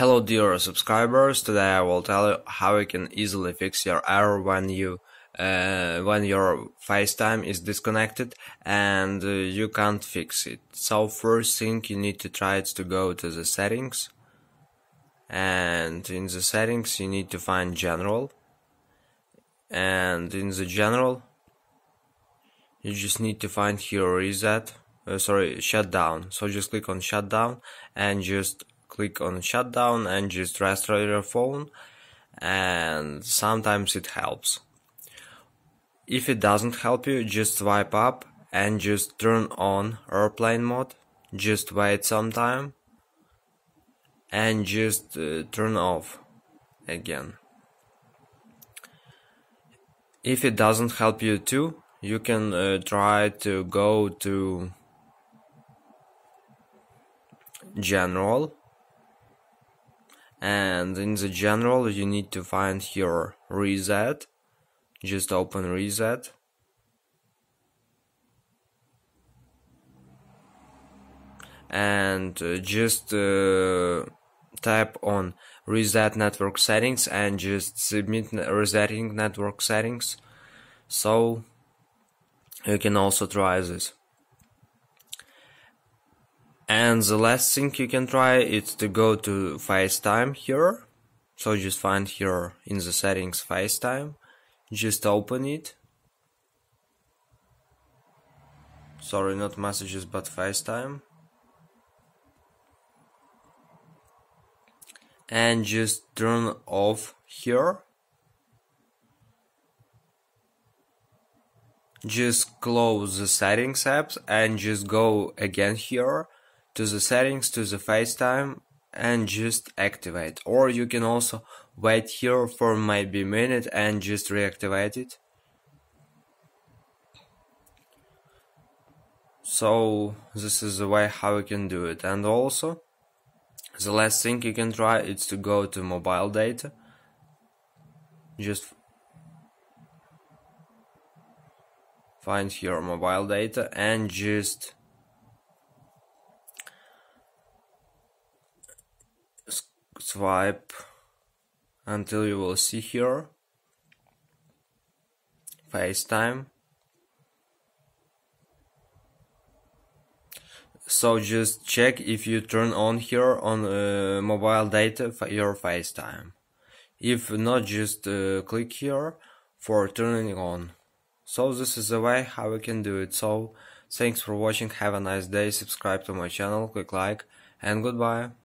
Hello dear subscribers, today I will tell you how you can easily fix your error when you uh, when your FaceTime is disconnected and uh, you can't fix it. So first thing you need to try is to go to the settings. And in the settings you need to find general. And in the general you just need to find here reset uh, sorry shutdown. So just click on shutdown and just click on shutdown and just restore your phone and sometimes it helps. If it doesn't help you, just swipe up and just turn on airplane mode. Just wait some time and just uh, turn off again. If it doesn't help you too, you can uh, try to go to general and in the general you need to find your reset. Just open reset. And uh, just uh, tap on reset network settings and just submit resetting network settings. So you can also try this and the last thing you can try is to go to FaceTime here. So just find here in the settings FaceTime. Just open it. Sorry, not messages, but FaceTime. And just turn off here. Just close the settings apps and just go again here to the settings to the FaceTime and just activate. Or you can also wait here for maybe a minute and just reactivate it. So this is the way how you can do it. And also the last thing you can try is to go to mobile data. Just find your mobile data and just swipe until you will see here. FaceTime. So just check if you turn on here on uh, mobile data for your FaceTime. If not just uh, click here for turning on. So this is the way how we can do it. So thanks for watching. Have a nice day. Subscribe to my channel. Click like and goodbye